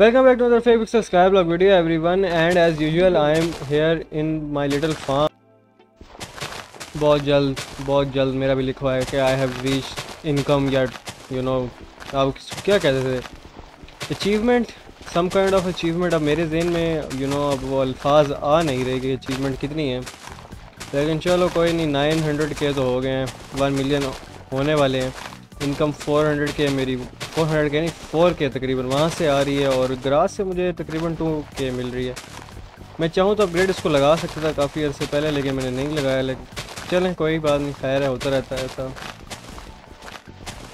Welcome back to another fake pixel skyblock video everyone. And as usual I am here in my little farm. बहुत जल्द बहुत जल्द मेरा भी लिखवा है कि आई हैव रीच इनकम या यू नो आप क्या कहते थे achievement some kind of achievement अब मेरे जहन में यू you नो know, अब वो अल्फाज आ नहीं रहे कि अचीवमेंट कितनी है। लेकिन चलो कोई नहीं नाइन हंड्रेड के तो हो गए हैं वन मिलियन होने वाले हैं। इनकम फोर हंड्रेड के, मेरी फोर हंड्रेड के नहीं, फोर के तकरीबन, वहाँ से आ रही है और ग्रास से मुझे तकरीबन टू के मिल रही है। मैं चाहूँ तो अपग्रेड इसको लगा सकता था काफ़ी अर्से पहले, लेकिन मैंने नहीं लगाया, लेकिन चलें, कोई बात नहीं, खैर है, होता रहता है ऐसा।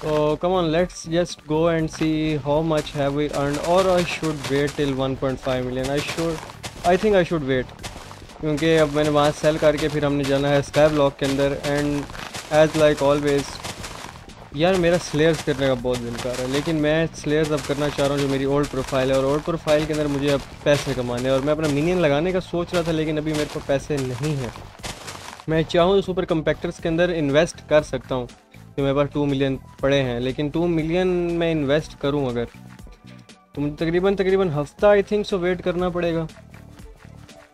तो come on let's just go and see how much have we earn और I should wait till 1.5 million I should I think I should wait क्योंकि अब मैंने वहाँ सेल करके फिर हमने जाना है स्काई ब्लॉक के अंदर एंड एज लाइक ऑलवेज़ यार मेरा स्लेयर्स करने का बहुत दिल कर रहा है, लेकिन मैं स्लेयर्स अब करना चाह रहा हूँ जो मेरी ओल्ड प्रोफ़ाइल है और ओल्ड प्रोफ़ाइल के अंदर मुझे अब पैसे कमाने और मैं अपना मिनियन लगाने का सोच रहा था, लेकिन अभी मेरे को पैसे नहीं हैं। मैं चाहूँ सुपर कम्पैक्टर्स के अंदर इन्वेस्ट कर सकता हूँ, कि मेरे पास टू मिलियन पड़े हैं, लेकिन टू मिलियन मैं इन्वेस्ट करूँ अगर तो मुझे तकरीबन तकरीबन हफ़्ता आई थिंक सो वेट करना पड़ेगा।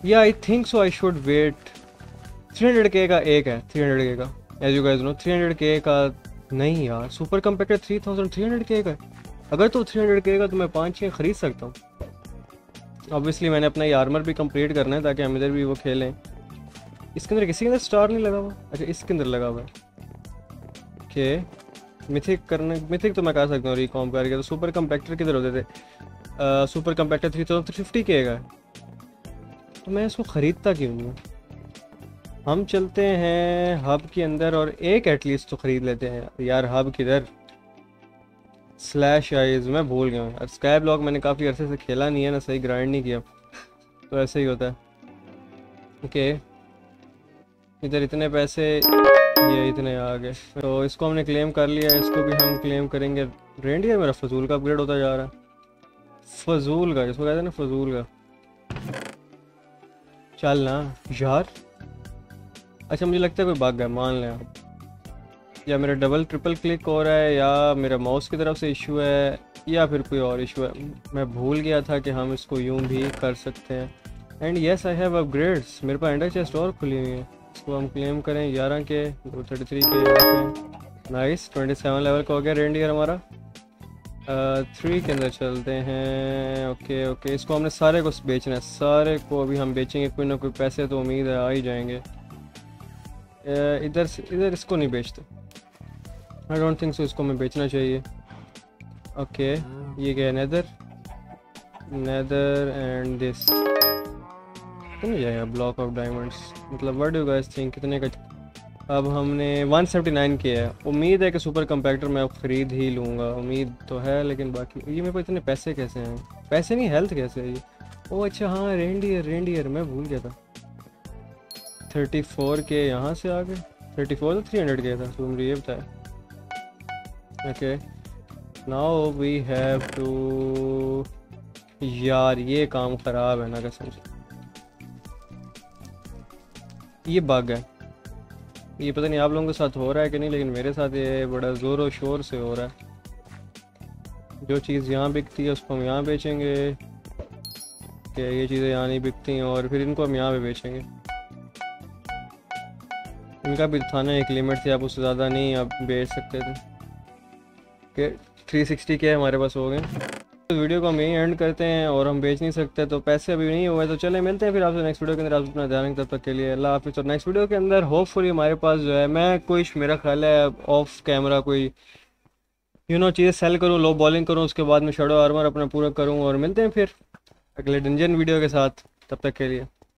या I think so I should wait three hundred K का एक है थ्री हंड्रेड के का। As you guys know three hundred K का नहीं यार super compactor three thousand three hundred K का अगर तो थ्री हंड्रेड के का तो मैं पाँच छः ख़रीद सकता हूँ। ऑब्वियसली मैंने अपना ये आर्मर भी कंप्लीट करना है ताकि हम इधर भी वो खेलें। इसके अंदर किसी के अंदर स्टार नहीं लगा हुआ? अच्छा इसके अंदर लगा हुआ है। मिथिक करने मिथिक तो मैं कर सकता हूँ रिकॉम करके। तो सुपर कम्पैक्टर किधर होते थे? आ, super compactor three thousand three fifty K का तो मैं इसको ख़रीदता क्यों नहीं हम चलते हैं हब के अंदर और एक एटलीस्ट तो ख़रीद लेते हैं। यार, हब किधर? स्लैश आइज़ मैं भूल गया हूँ। स्काई ब्लॉक मैंने काफ़ी अरसे से खेला नहीं है ना, सही ग्राइंड नहीं किया। तो ऐसे ही होता है। ओके इधर इतने पैसे, ये इतने आ गए। तो इसको हमने क्लेम कर लिया, इसको भी हम क्लेम करेंगे। रेंडियर मेरा फजूल का अपग्रेड होता जा रहा है। फजूल का जिसको कहते हैं ना फजूल का। चल ना, यार। अच्छा मुझे लगता है कोई बाग है, मान लें आप। या मेरा डबल ट्रिपल क्लिक हो रहा है, या मेरा माउस की तरफ़ से इशू है, या फिर कोई और इशू है। मैं भूल गया था कि हम इसको यूँ भी कर सकते हैं। And yes I have upgrades मेरे पास एंडर चेस्ट और खुली हुई है। इसको हम क्लेम करें ग्यारह के, दो thirty three K nice twenty seven level का हो गया रेंडियर हमारा। थ्री के अंदर चलते हैं। ओके ओके इसको हमने सारे को बेचना है। सारे को अभी हम बेचेंगे, कोई ना कोई पैसे तो उम्मीद है आ ही जाएँगे। इधर इधर इसको नहीं बेचते। आई डोंट थिंक सो इसको मैं बेचना चाहिए। ओके ये क्या है नैदर नैदर एंड दिस कितने जाएगा ब्लॉक ऑफ़ डायमंड्स मतलब वर्ड यू गाइस थिंक कितने का अब हमने 179 किया है। उम्मीद है कि सुपर कंपैक्टर मैं अब ख़रीद ही लूँगा। उम्मीद तो है, लेकिन बाकी ये मेरे को इतने पैसे कैसे हैं? पैसे नहीं हेल्थ कैसे है ये? ओ अच्छा हाँ रेंडियर रेंडियर मैं भूल गया था। थर्टी फोर के यहाँ से आ गए थर्टी फोर तो थ्री हंड्रेड के था तुम ये बताया okay now we have to यार, ये काम ख़राब है ना कसम से। ये बग है। ये पता नहीं आप लोगों के साथ हो रहा है कि नहीं, लेकिन मेरे साथ ये बड़ा ज़ोर और शोर से हो रहा है। जो चीज़ यहाँ बिकती है, उसको हम यहाँ बेचेंगे। कि ये चीज़ें यहाँ नहीं बिकती हैं, और फिर इनको हम यहाँ पे बेचेंगे। इनका भी था ना, एक लिमिट थी आप उससे ज़्यादा नहीं आप बेच सकते थे। कि थ्री सिक्सटी के हमारे पास हो गए। तो वीडियो को हम यहीं एंड करते हैं, और हम बेच नहीं सकते तो पैसे अभी नहीं हुए तो चले, मिलते हैं फिर आपसे नेक्स्ट वीडियो के अंदर। आप अपना ध्यान तब तक के लिए अल्लाह हाफिज़। और नेक्स्ट वीडियो के अंदर होपफुली हमारे पास जो है, मैं कोई, मेरा ख्याल है ऑफ़ कैमरा कोई यू नो चीज़ सेल करूँ लो बॉलिंग करूँ, उसके बाद में शेडो आर्मर अपना पूरा करूँ, और मिलते हैं फिर अगले डंजन वीडियो के साथ, तब तक के लिए।